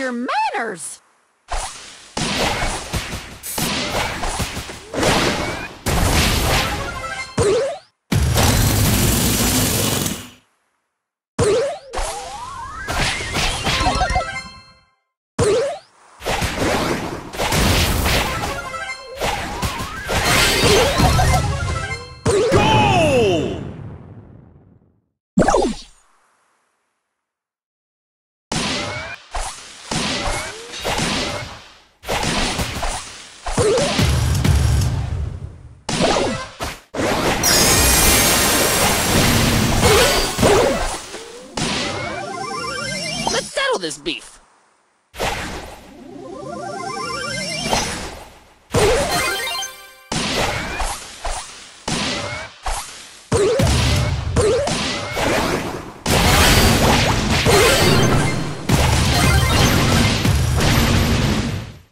your manners! This beef.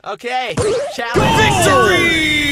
Okay, challenge. Victory!